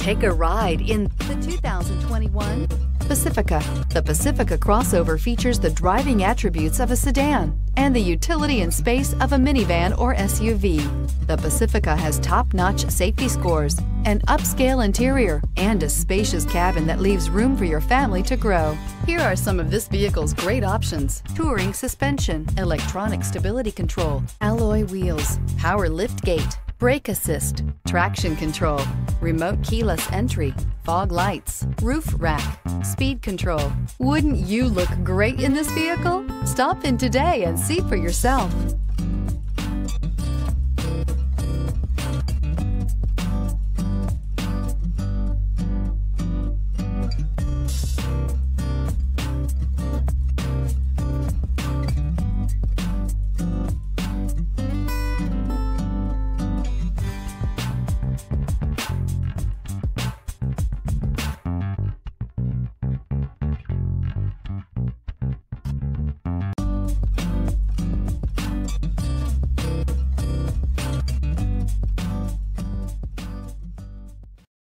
Take a ride in the 2021 Pacifica. The Pacifica crossover features the driving attributes of a sedan and the utility and space of a minivan or SUV. The Pacifica has top-notch safety scores, an upscale interior, and a spacious cabin that leaves room for your family to grow. Here are some of this vehicle's great options. Touring suspension, electronic stability control, alloy wheels, power lift gate, brake assist, traction control, remote keyless entry, fog lights, roof rack, speed control. Wouldn't you look great in this vehicle? Stop in today and see for yourself.